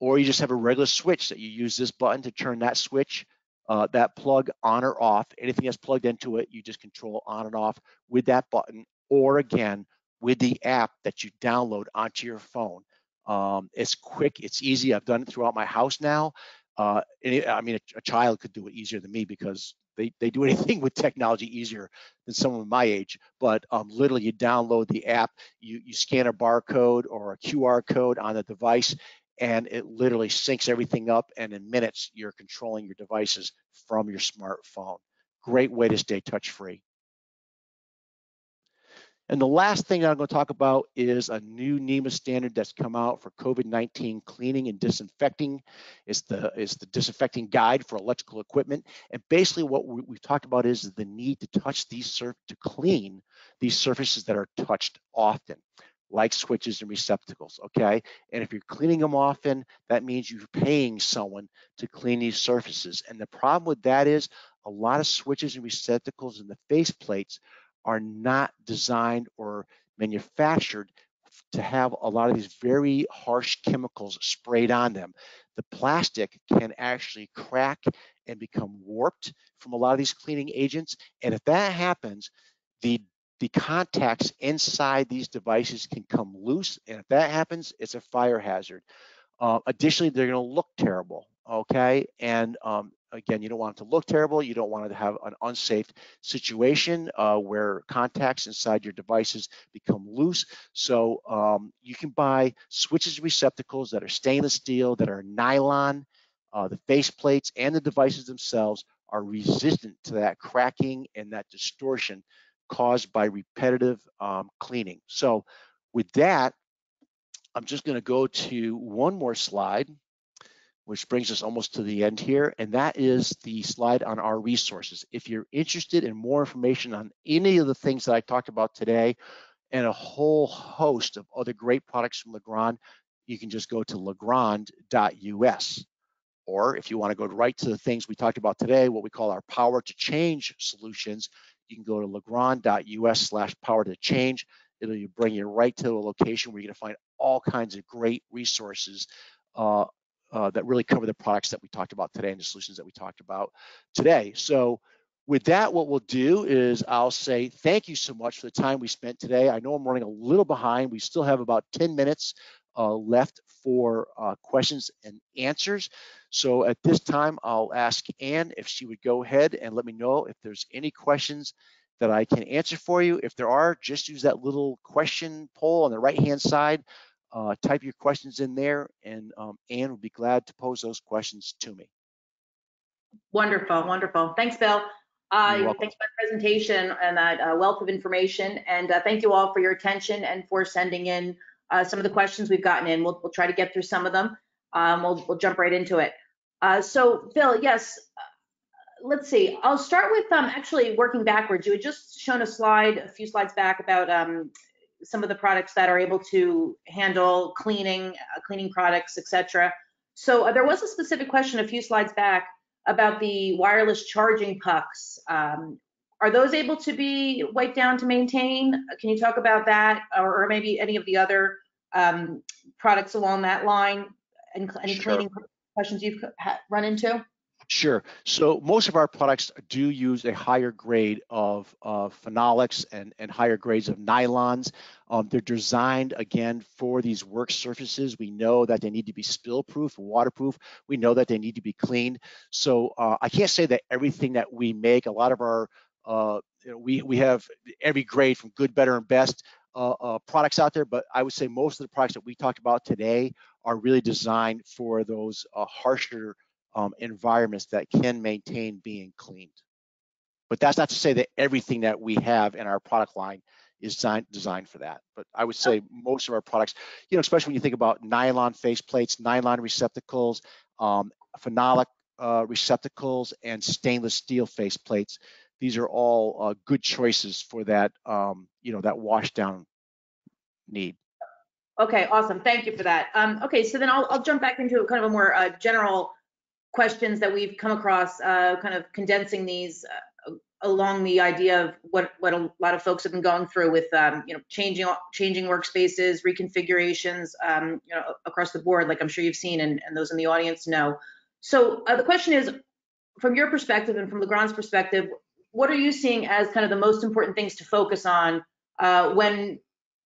Or you just have a regular switch that you use this button to turn that switch uh, that plug on or off. Anything that's plugged into it, you just control on and off with that button, or again, with the app that you download onto your phone. Um, it's quick, it's easy. I've done it throughout my house now. Uh, it, I mean, a, a, child could do it easier than me because they, they do anything with technology easier than someone my age. But um, literally, you download the app, you, you scan a barcode or a QR code on the device, and it literally syncs everything up and in minutes you're controlling your devices from your smartphone. Great way to stay touch free. And the last thing I'm going to talk about is a new NEMA standard that's come out for COVID-19 cleaning and disinfecting. It's the, it's the disinfecting guide for electrical equipment. And basically what we, have talked about is the need to touch these to clean these surfaces that are touched often like switches and receptacles, okay? And if you're cleaning them often, that means you're paying someone to clean these surfaces. And the problem with that is a lot of switches and receptacles and the face plates are not designed or manufactured to have a lot of these very harsh chemicals sprayed on them. The plastic can actually crack and become warped from a lot of these cleaning agents. And if that happens, the the contacts inside these devices can come loose. And if that happens, it's a fire hazard. Uh, additionally, they're going to look terrible. Okay. And um, again, you don't want it to look terrible. You don't want it to have an unsafe situation uh, where contacts inside your devices become loose. So um, you can buy switches receptacles that are stainless steel, that are nylon. Uh, the face plates and the devices themselves are resistant to that cracking and that distortion caused by repetitive um, cleaning. So with that, I'm just going to go to one more slide which brings us almost to the end here, and that is the slide on our resources. If you're interested in more information on any of the things that I talked about today and a whole host of other great products from Legrand, you can just go to legrand.us. Or if you want to go right to the things we talked about today, what we call our power to change solutions, you can go to legrand.us slash power to change. It'll bring you right to a location where you're going to find all kinds of great resources uh, uh, that really cover the products that we talked about today and the solutions that we talked about today. So with that, what we'll do is I'll say thank you so much for the time we spent today. I know I'm running a little behind. We still have about 10 minutes uh, left for uh, questions and answers. So at this time, I'll ask Ann if she would go ahead and let me know if there's any questions that I can answer for you. If there are, just use that little question poll on the right-hand side uh, type your questions in there and um, Ann will be glad to pose those questions to me. Wonderful, wonderful. Thanks, Bill. Uh, thanks for the presentation and that uh, wealth of information. And uh, thank you all for your attention and for sending in uh, some of the questions we've gotten in. We'll, we'll try to get through some of them. Um, we'll, we'll jump right into it. Uh, so, Phil, yes, uh, let's see. I'll start with um, actually working backwards. You had just shown a slide a few slides back about um, some of the products that are able to handle cleaning, uh, cleaning products, etc. So uh, there was a specific question a few slides back about the wireless charging pucks. Um, are those able to be wiped down to maintain? Can you talk about that, or, or maybe any of the other um, products along that line and any sure. cleaning questions you've run into? Sure. So most of our products do use a higher grade of, of phenolics and, and higher grades of nylons. Um, they're designed again for these work surfaces. We know that they need to be spill proof, waterproof. We know that they need to be cleaned. So uh, I can't say that everything that we make, a lot of our, uh, you know, we, we have every grade from good, better, and best uh, uh products out there, but I would say most of the products that we talked about today are really designed for those uh, harsher um, environments that can maintain being cleaned. But that's not to say that everything that we have in our product line is designed, designed for that. But I would say most of our products, you know, especially when you think about nylon face plates, nylon receptacles, um, phenolic uh, receptacles, and stainless steel face plates, these are all uh, good choices for that, um, you know, that wash down need. Okay, awesome. Thank you for that. Um, okay, so then I'll, I'll jump back into kind of a more uh, general questions that we've come across, uh, kind of condensing these uh, along the idea of what what a lot of folks have been going through with um, you know changing changing workspaces, reconfigurations, um, you know across the board, like I'm sure you've seen, and, and those in the audience know. So uh, the question is, from your perspective and from Legrand's perspective, what are you seeing as kind of the most important things to focus on uh, when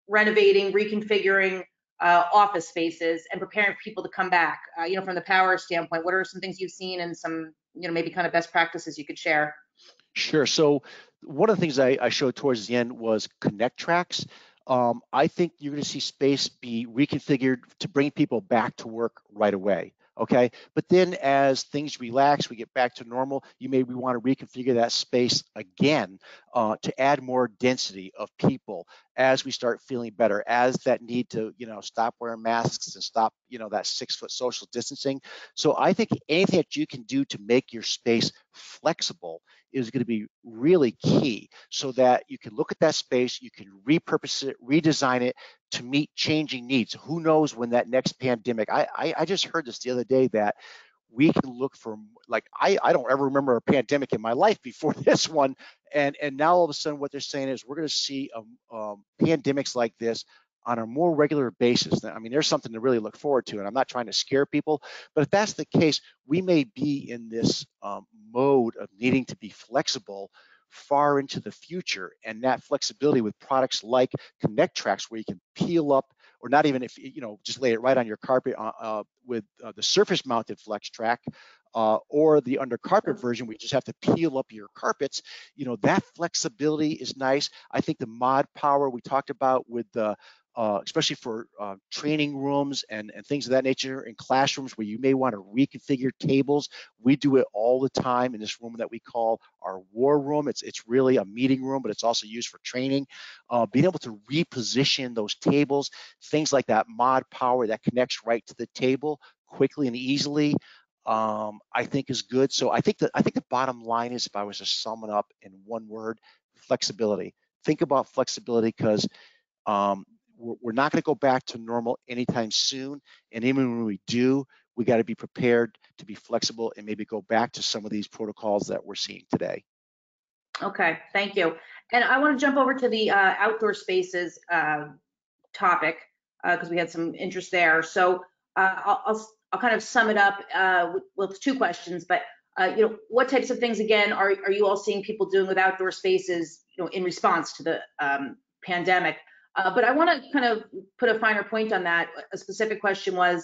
renovating, reconfiguring uh, office spaces and preparing people to come back? Uh, you know, from the power standpoint, what are some things you've seen and some, you know, maybe kind of best practices you could share? Sure. So one of the things I, I showed towards the end was connect tracks. um, I think you're going to see space be reconfigured to bring people back to work right away okay? But then as things relax, we get back to normal, you may want to reconfigure that space again uh, to add more density of people as we start feeling better, as that need to, you know, stop wearing masks and stop, you know, that six foot social distancing. So I think anything that you can do to make your space flexible is going to be really key so that you can look at that space, you can repurpose it, redesign it to meet changing needs. Who knows when that next pandemic, I, I, I just heard this the other day that we can look for like I, I don't ever remember a pandemic in my life before this one and and now all of a sudden what they're saying is we're going to see um, um, pandemics like this on a more regular basis. I mean, there's something to really look forward to, and I'm not trying to scare people, but if that's the case, we may be in this um, mode of needing to be flexible far into the future, and that flexibility with products like Connectrac, where you can peel up, or not even if you know, just lay it right on your carpet uh, uh, with uh, the surface-mounted FlexTrack, uh, or the under carpet version, we just have to peel up your carpets. You know, that flexibility is nice. I think the mod power we talked about with the uh, especially for uh, training rooms and, and things of that nature in classrooms where you may want to reconfigure tables. We do it all the time in this room that we call our war room. It's, it's really a meeting room, but it's also used for training. Uh, being able to reposition those tables, things like that mod power that connects right to the table quickly and easily. Um, I think is good. So I think that I think the bottom line is, if I was to sum it up in one word, flexibility. Think about flexibility because um, we're, not going to go back to normal anytime soon. And even when we do, we got to be prepared to be flexible and maybe go back to some of these protocols that we're seeing today. Okay, thank you. And I want to jump over to the uh, outdoor spaces uh, topic because uh, we had some interest there. So uh, I'll, I'll, I'll, kind of sum it up uh, with, with, two questions. But uh, you know, what types of things again are are you all seeing people doing with outdoor spaces? You know, in response to the um, pandemic. Uh, but I want to kind of put a finer point on that. A specific question was,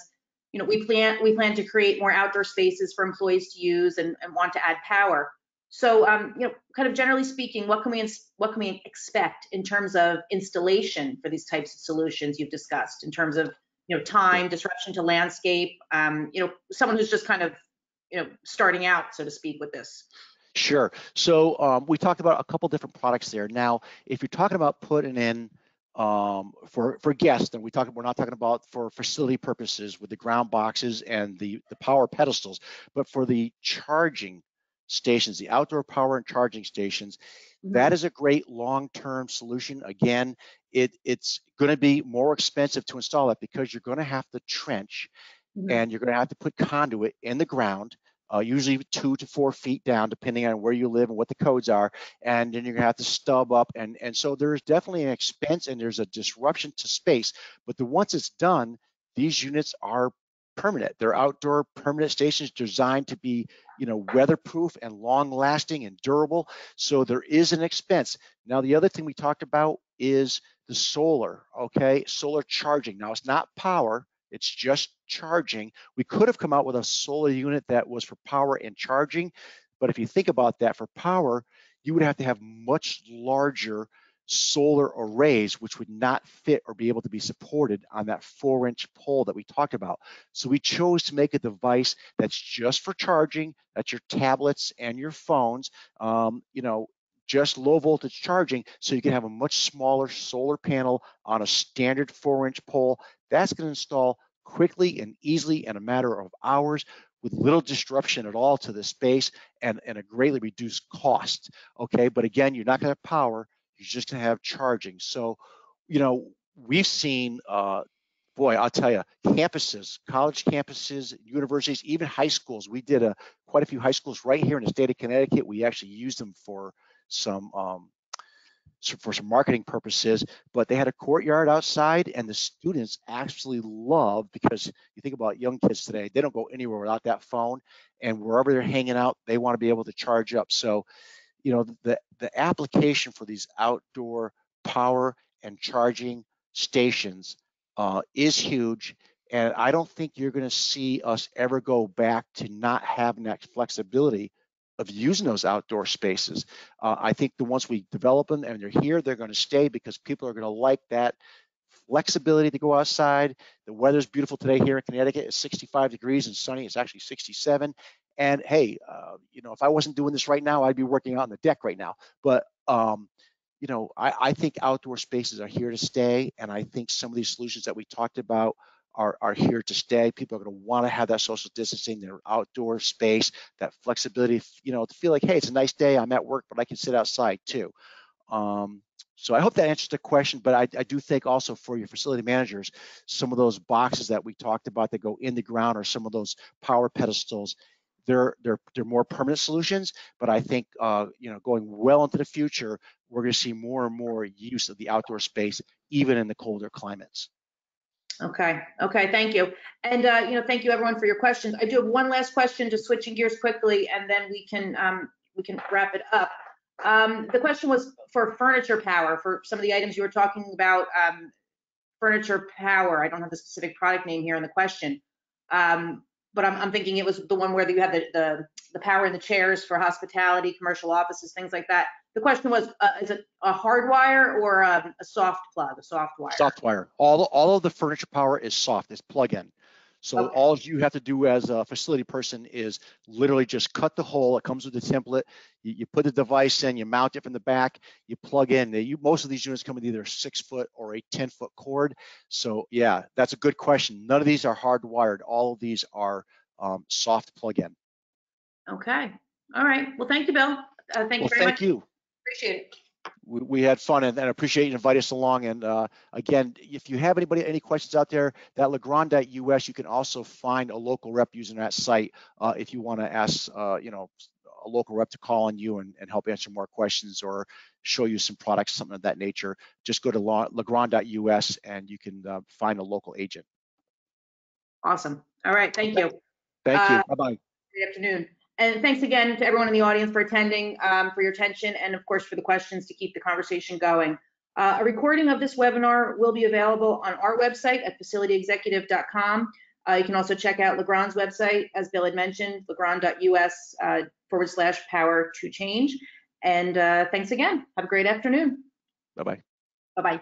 you know, we plan we plan to create more outdoor spaces for employees to use and, and want to add power. So, um, you know, kind of generally speaking, what can we what can we expect in terms of installation for these types of solutions you've discussed in terms of you know time, disruption to landscape, um, you know, someone who's just kind of you know starting out, so to speak, with this. Sure. So um, we talked about a couple different products there. Now, if you're talking about putting in um, for for guests, and we talk we're not talking about for facility purposes with the ground boxes and the the power pedestals, but for the charging stations, the outdoor power and charging stations, mm-hmm. that is a great long-term solution. Again, it it's going to be more expensive to install it because you're going to have to trench, mm-hmm. and you're going to have to put conduit in the ground uh, usually two to four feet down, depending on where you live and what the codes are. And then you're gonna have to stub up. And, and so there's definitely an expense and there's a disruption to space. But the once it's done, these units are permanent. They're outdoor permanent stations designed to be, you know, weatherproof and long lasting and durable. So there is an expense. Now, the other thing we talked about is the solar, okay? Solar charging. Now, it's not power, it's just charging. We could have come out with a solar unit that was for power and charging, but if you think about that for power, you would have to have much larger solar arrays, which would not fit or be able to be supported on that four inch pole that we talked about. So we chose to make a device that's just for charging, that's your tablets and your phones, um, you know, just low voltage charging. So you can have a much smaller solar panel on a standard four inch pole that's going to install quickly and easily in a matter of hours with little disruption at all to the space and, and a greatly reduced cost. Okay, but again, you're not going to have power, you're just going to have charging. So, you know, we've seen, uh, boy, I'll tell you, campuses, college campuses, universities, even high schools. We did a quite a few high schools right here in the state of Connecticut. We actually used them for some um, for some marketing purposes, but they had a courtyard outside and the students actually love because you think about young kids today, they don't go anywhere without that phone and wherever they're hanging out, they want to be able to charge up. So, you know, the, the application for these outdoor power and charging stations uh, is huge. And I don't think you're going to see us ever go back to not having that flexibility of using those outdoor spaces. Uh, I think the once we develop them and they're here, they're going to stay because people are going to like that flexibility to go outside. The weather's beautiful today here in Connecticut. It's 65 degrees and sunny. It's actually 67. And hey, uh, you know, if I wasn't doing this right now, I'd be working out on the deck right now. But um, you know, I, I think outdoor spaces are here to stay, and I think some of these solutions that we talked about are, are here to stay. People are going to want to have that social distancing, their outdoor space, that flexibility, you know, to feel like, hey, it's a nice day. I'm at work, but I can sit outside too. Um, so I hope that answers the question, but I, I, do think also for your facility managers, some of those boxes that we talked about that go in the ground or some of those power pedestals, they're they're they're more permanent solutions. But I think uh, you know going well into the future, we're going to see more and more use of the outdoor space, even in the colder climates. Okay, okay, thank you. And, uh, you know, thank you everyone for your questions. I do have one last question, just switching gears quickly, and then we can, um, we can wrap it up. Um, the question was for furniture power, for some of the items you were talking about, um, furniture power. I don't have the specific product name here in the question. Um, but I'm, I'm thinking it was the one where you had the, the, the power in the chairs for hospitality, commercial offices, things like that. The question was, uh, is it a hard wire or a, a soft plug, a soft wire? Soft wire. All, all of the furniture power is soft, it's plug-in. So Okay. all you have to do as a facility person is literally just cut the hole. It comes with the template. You, you put the device in, you mount it from the back, you plug in. They, you, most of these units come with either a six foot or a 10 foot cord. So yeah, that's a good question. None of these are hardwired. All of these are um, soft plug-in. Okay, all right. Well, thank you, Bill. Uh, thank Well, you very much. thank much. you. Appreciate it. we, we had fun and, and appreciate you inviting us along. And uh, again, if you have anybody, any questions out there, that legrand.us, you can also find a local rep using that site uh, if you want to ask, uh, you know, a local rep to call on you and, and help answer more questions or show you some products, something of that nature. Just go to legrand.us and you can uh, find a local agent. Awesome. All right, thank you. Thank you. Uh, Bye-bye. Good afternoon. And thanks again to everyone in the audience for attending, um, for your attention, and of course for the questions to keep the conversation going. Uh, a recording of this webinar will be available on our website at facilityexecutive.com. Uh, you can also check out Legrand's website, as Bill had mentioned, legrand.us uh, forward slash power to change. And uh, thanks again. Have a great afternoon. Bye-bye. Bye-bye.